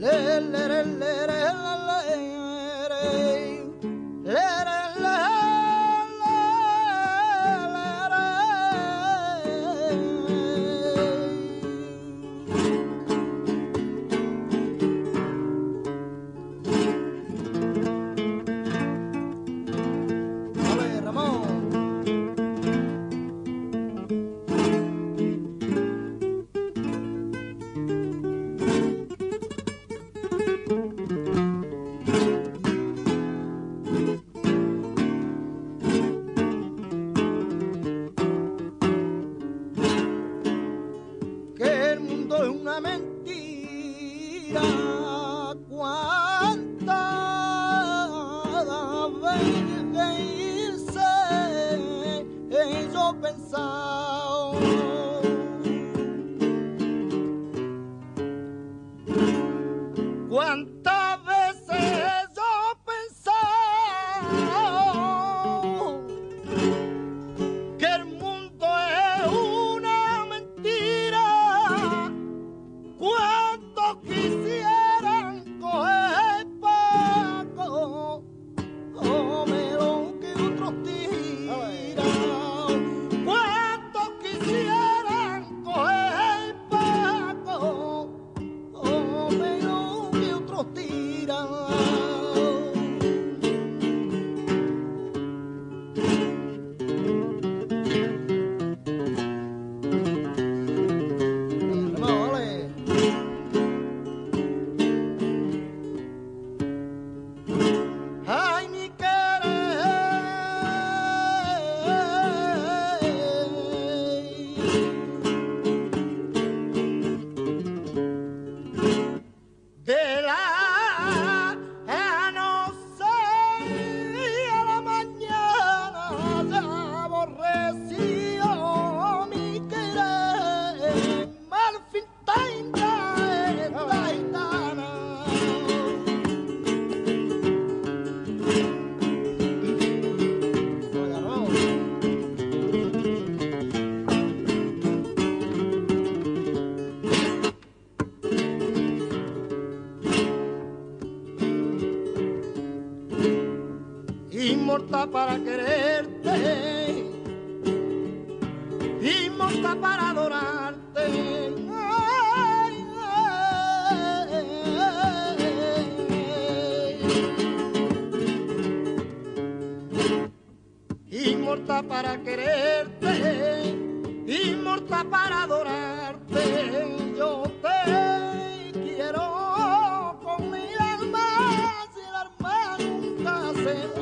لا لا لا لا لا todo es una mentira. Cuántas veces se hizo pensado. Cuántas love. Para quererte y monta para adorarte. Ay, Inmortal para quererte, inmortal para adorarte, yo te quiero con mi alma, si el alma nunca se